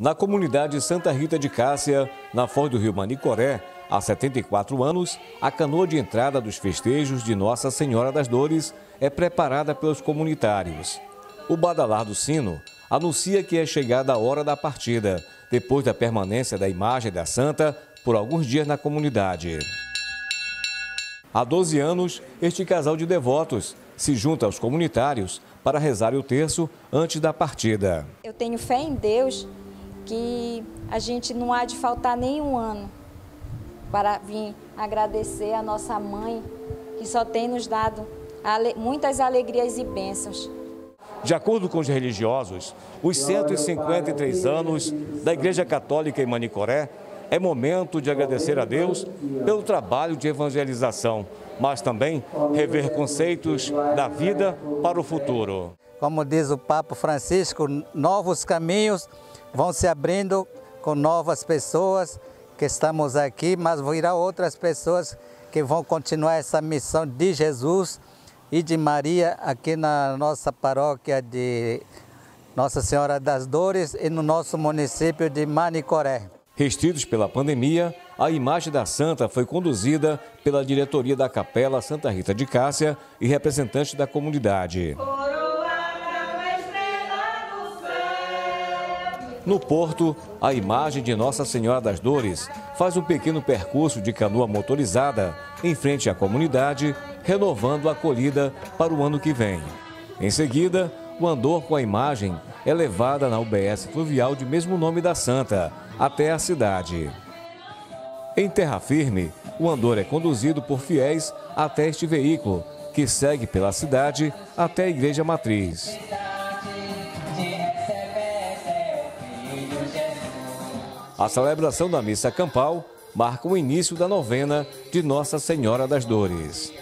Na comunidade Santa Rita de Cássia, na Foz do Rio Manicoré, há 74 anos, a canoa de entrada dos festejos de Nossa Senhora das Dores é preparada pelos comunitários. O badalar do sino anuncia que é chegada a hora da partida, depois da permanência da imagem da santa por alguns dias na comunidade. Há 12 anos, este casal de devotos se junta aos comunitários para rezar o terço antes da partida. Eu tenho fé em Deus que a gente não há de faltar nenhum ano para vir agradecer a nossa mãe, que só tem nos dado muitas alegrias e bênçãos. De acordo com os religiosos, os 153 anos da Igreja Católica em Manicoré é momento de agradecer a Deus pelo trabalho de evangelização, mas também rever conceitos da vida para o futuro. Como diz o Papa Francisco, novos caminhos vão se abrindo com novas pessoas que estamos aqui, mas virá outras pessoas que vão continuar essa missão de Jesus e de Maria aqui na nossa paróquia de Nossa Senhora das Dores e no nosso município de Manicoré. Restritos pela pandemia, a imagem da santa foi conduzida pela diretoria da Capela Santa Rita de Cássia e representantes da comunidade. No porto, a imagem de Nossa Senhora das Dores faz um pequeno percurso de canoa motorizada em frente à comunidade, renovando a acolhida para o ano que vem. Em seguida, o andor com a imagem é levada na UBS fluvial de mesmo nome da santa, até a cidade. Em terra firme, o andor é conduzido por fiéis até este veículo, que segue pela cidade até a igreja matriz. A celebração da missa campal marca o início da novena de Nossa Senhora das Dores.